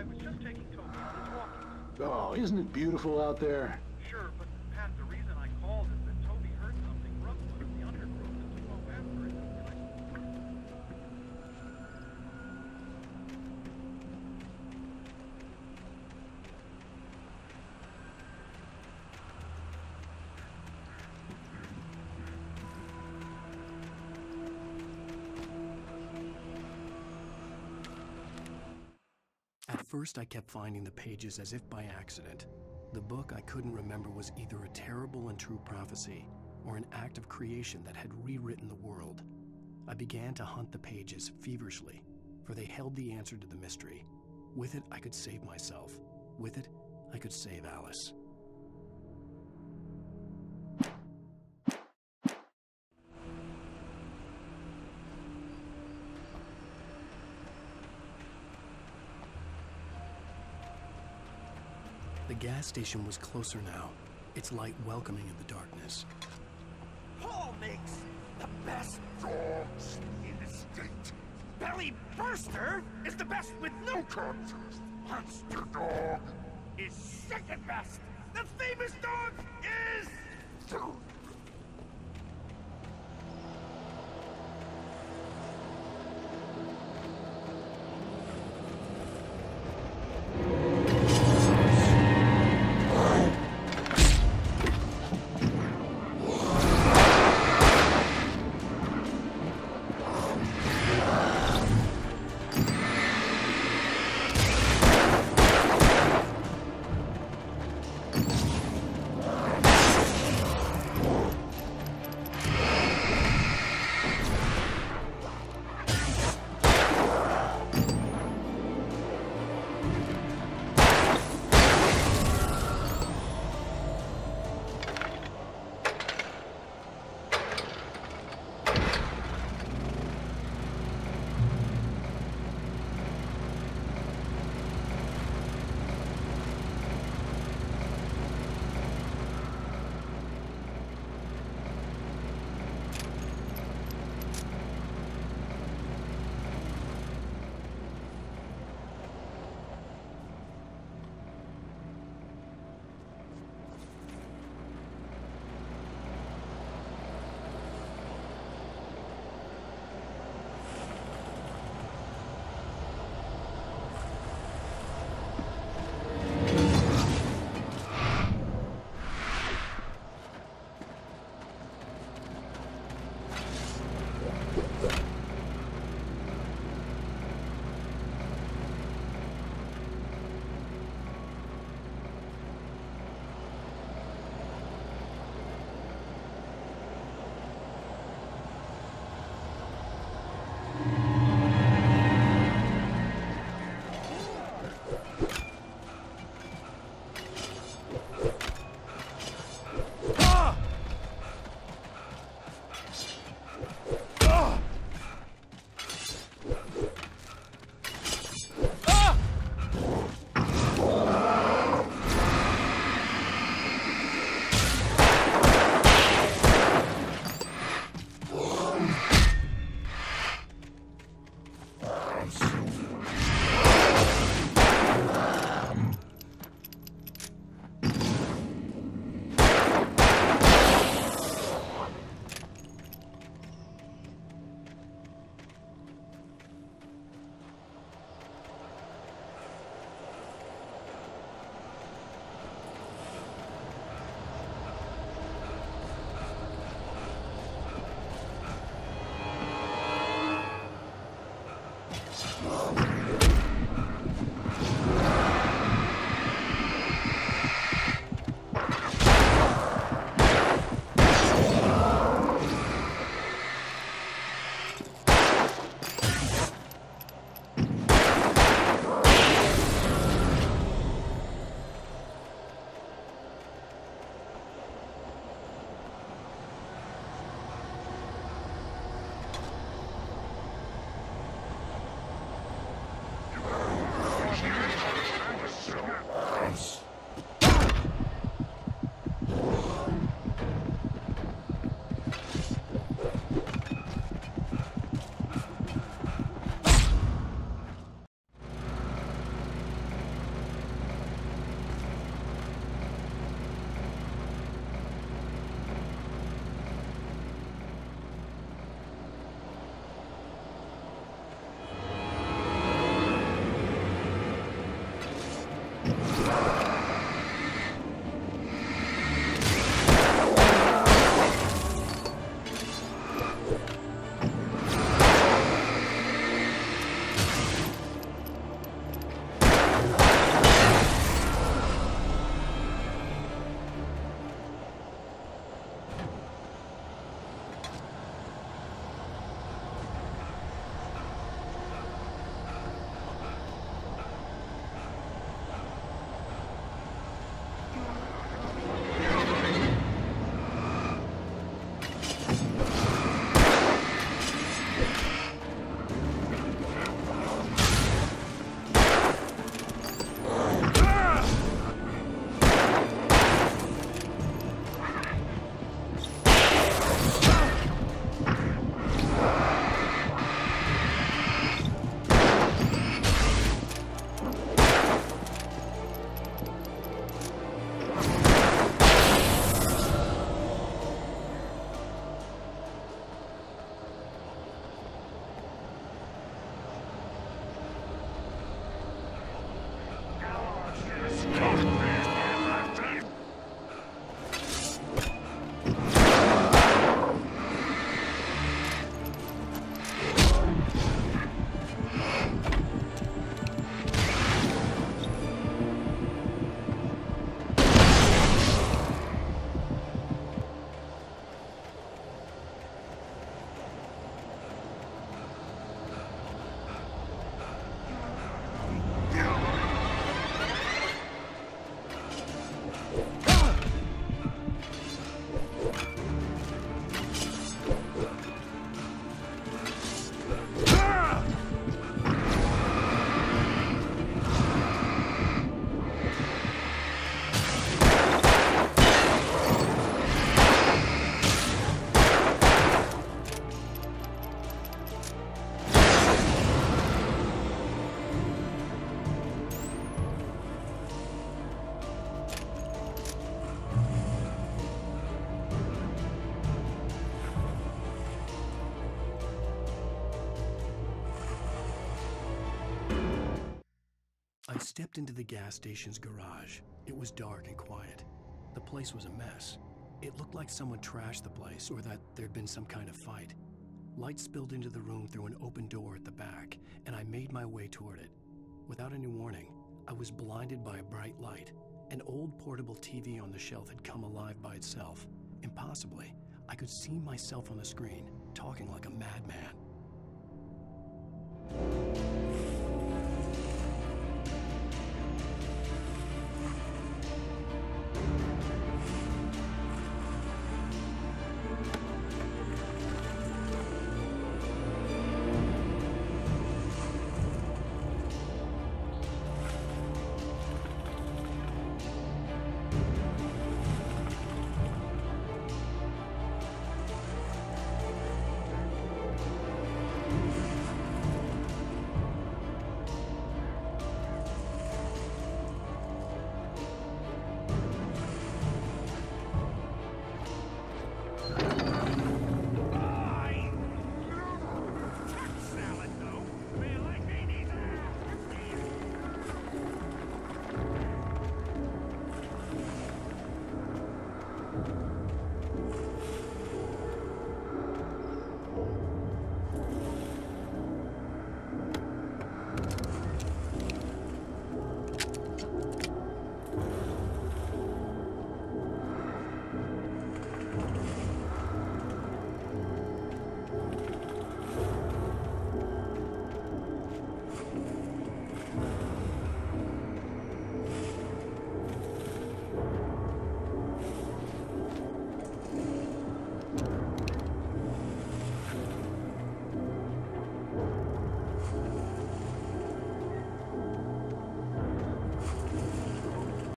I was just taking. Oh, isn't it beautiful out there? First, I kept finding the pages as if by accident. The book I couldn't remember was either a terrible and true prophecy or an act of creation that had rewritten the world. I began to hunt the pages feverishly, for they held the answer to the mystery. With it, I could save myself. With it, I could save Alice. The gas station was closer now, its light welcoming in the darkness. Paul makes the best dogs in the state. Belly Burster is the best with no contest. Monster Dog is second best. The famous dog is stepped into the gas station's garage. It was dark and quiet. The place was a mess. It looked like someone trashed the place or that there'd been some kind of fight. Light spilled into the room through an open door at the back, and I made my way toward it. Without any warning, I was blinded by a bright light. An old portable TV on the shelf had come alive by itself. Impossibly, I could see myself on the screen, talking like a madman.